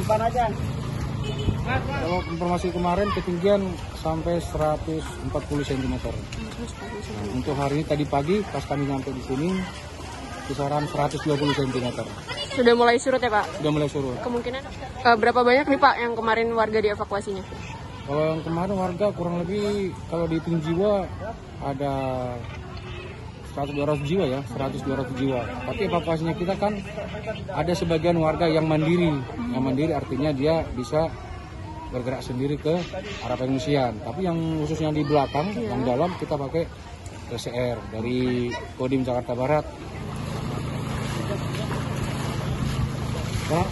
depan aja. Kalau informasi kemarin ketinggian sampai 140 cm. Nah, untuk hari ini tadi pagi pas kami nyampe di sini kisaran 120 cm. Sudah mulai surut ya Pak? Sudah mulai surut. Kemungkinan eh, berapa banyak nih Pak yang kemarin warga dievakuasinya? Kalau yang kemarin warga kurang lebih kalau dihitung jiwa ada 100-200 jiwa ya, 100-200 jiwa. Tapi evakuasinya kita kan ada sebagian warga yang mandiri. Yang mandiri artinya dia bisa bergerak sendiri ke arah pengungsian. Tapi yang khususnya di belakang, yang dalam kita pakai PCR dari Kodim Jakarta Barat. Nah,